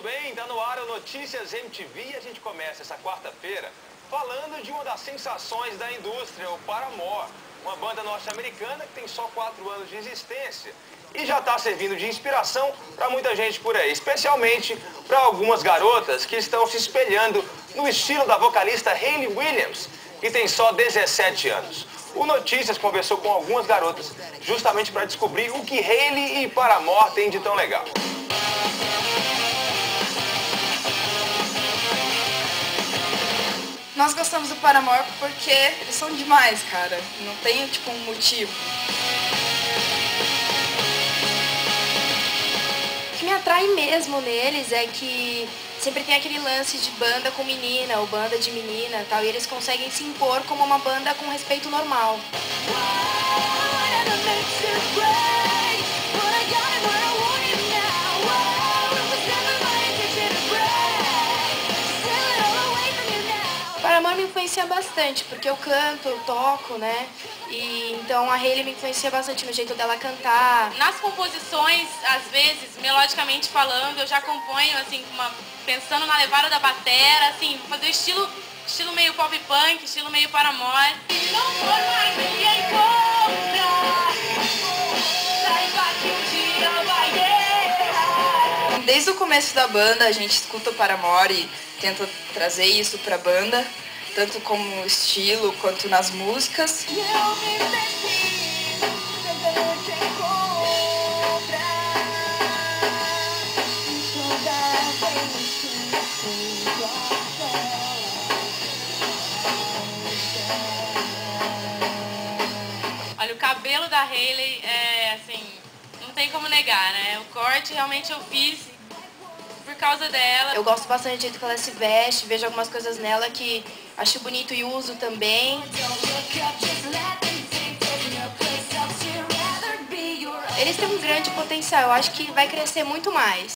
bem? Está no ar o Notícias MTV e a gente começa essa quarta-feira falando de uma das sensações da indústria, o Paramore, uma banda norte-americana que tem só quatro anos de existência e já está servindo de inspiração para muita gente por aí, especialmente para algumas garotas que estão se espelhando no estilo da vocalista Hayley Williams, que tem só 17 anos. O Notícias conversou com algumas garotas justamente para descobrir o que Hayley e Paramore têm de tão legal. Nós gostamos do Paramore porque eles são demais, cara. Não tem, tipo, um motivo. O que me atrai mesmo neles é que sempre tem aquele lance de banda com menina ou banda de menina tal, e eles conseguem se impor como uma banda com respeito normal. Paramore me influencia bastante, porque eu canto, eu toco, né? E então a Hayley me influencia bastante no jeito dela cantar. Nas composições, às vezes, melodicamente falando, eu já componho assim, uma, pensando na levada da batera, assim, fazer estilo, estilo meio pop punk, estilo meio Paramore. Não for mais ninguém Desde o começo da banda a gente escuta o Paramore e tenta trazer isso pra banda, tanto como estilo quanto nas músicas. Olha, o cabelo da Hayley é assim, não tem como negar, né? O corte realmente eu fiz por causa dela. Eu gosto bastante do jeito que ela se veste, vejo algumas coisas nela que acho bonito e uso também. Eles têm um grande potencial, eu acho que vai crescer muito mais.